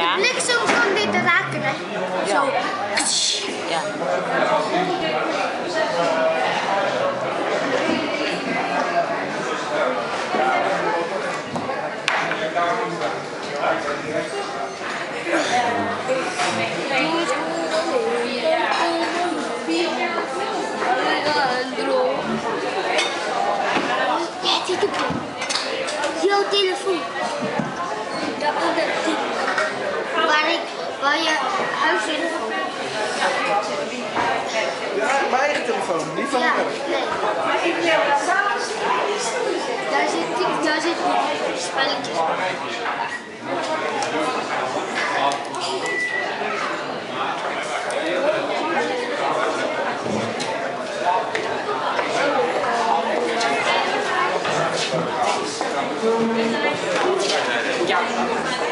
Ja. de bliksem kan dit raken, hè. Zo. Ja. Ja. Jouw telefoon. De andere telefoon. Waar je huistelefoon. Ja, mijn eigen telefoon, niet van Ja, nee. Daar zit, daar zit spelletjes Ja.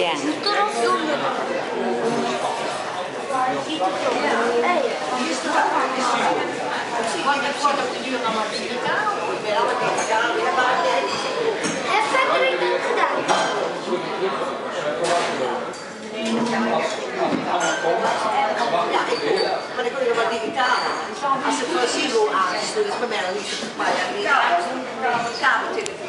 Gdzie? To rozumiem. Ej, jest to Quando è quando di una matita, però le palle. E fatto il Ma le cose da diventare, a se fosse lo ha, se tu risparmiare lì, se tu parli a capite